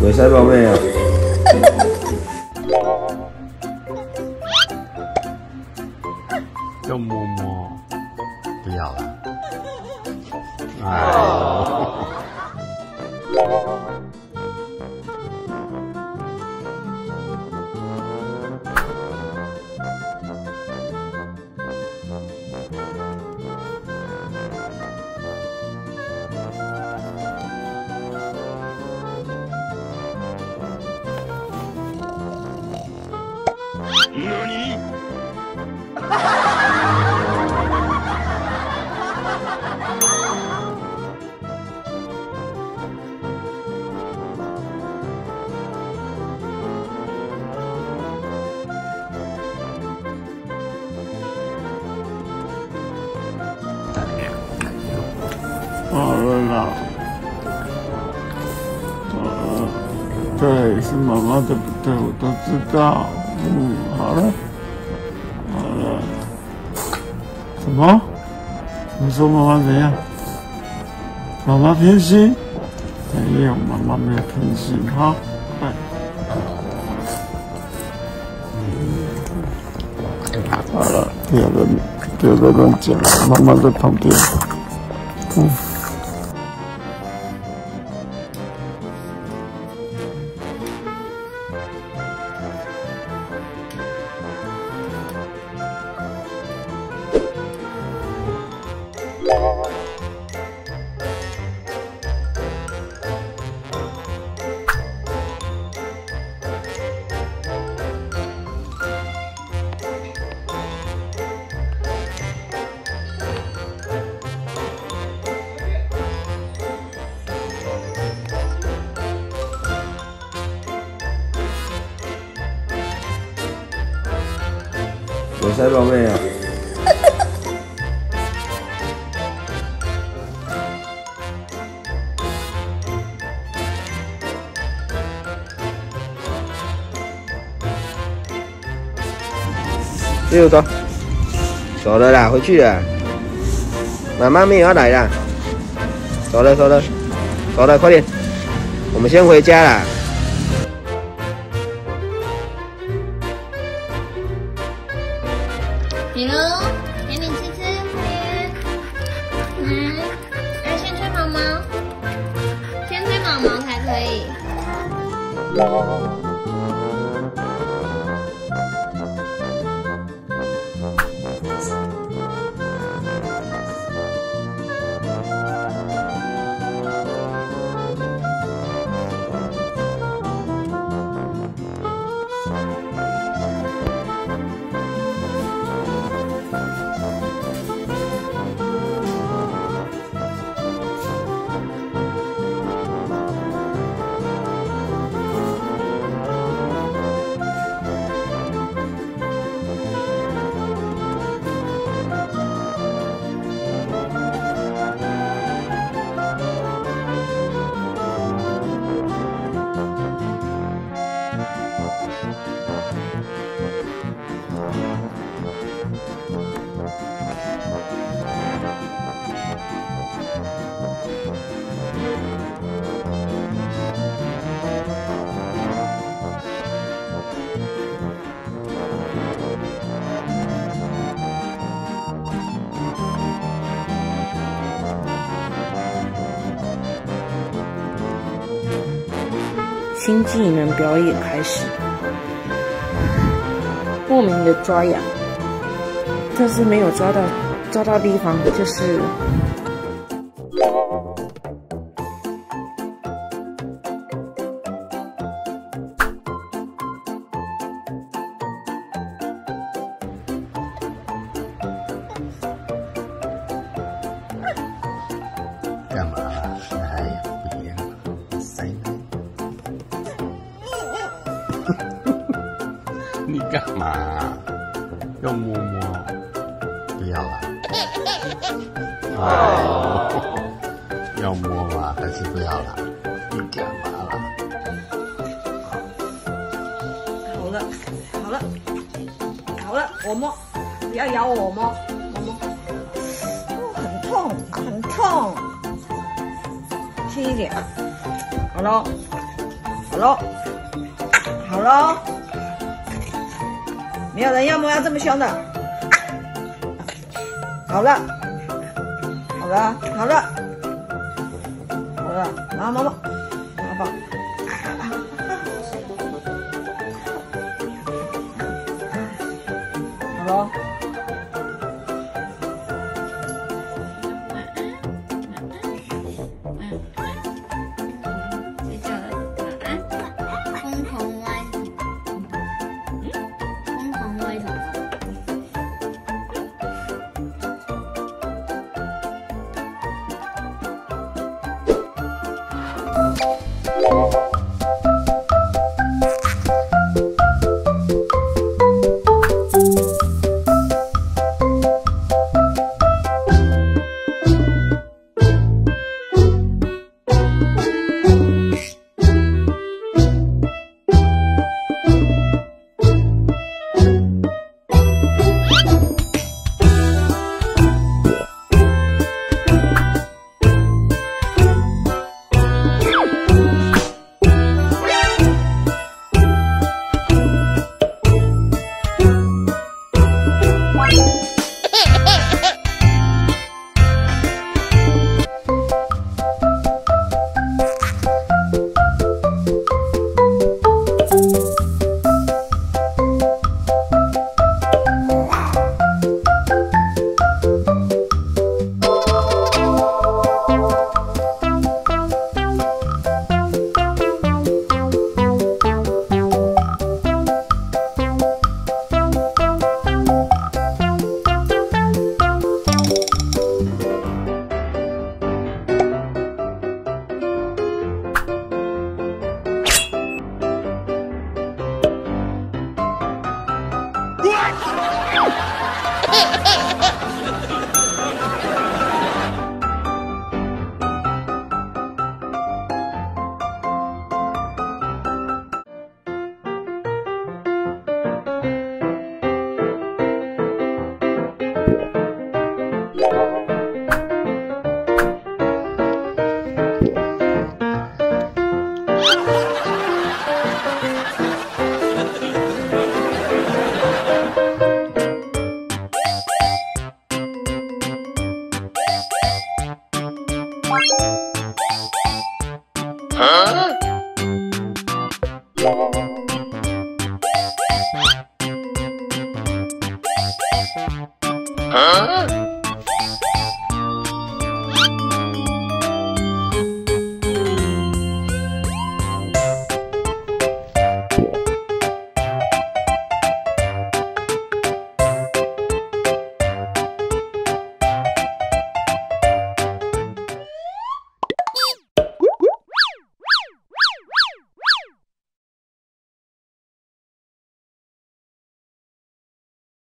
鬼塞宝贝啊！要摸摸，不要了。哎。好了，呃，对，是妈妈的不对，我都知道。嗯，好了，好了。什么？你说妈妈怎样？妈妈偏心？没有，妈妈没有偏心。好，快。好了，不要再不要再乱讲了，妈妈在旁边。嗯。鬼塞宝贝啊！六走，走了啦，回去了。妈妈没有要来啦，走了走了，走了，快点，我们先回家啦。比如，给你吃吃，快点。嗯，来先吹毛毛，先吹毛毛才可以。新技能表演开始，莫名的抓痒，但是没有抓到抓到地方，就是要摸摸？不要了。哦，要摸吗？还是不要了？你干嘛了？好了，好了，好了，我摸，不要咬我，我摸，我摸，哦，很痛，很痛。轻一点。好喽，好喽，好喽，没有人要摸要这么凶的。好了，好了，好了，好了，妈妈妈，妈妈。好了。ha ha ha ha Huh?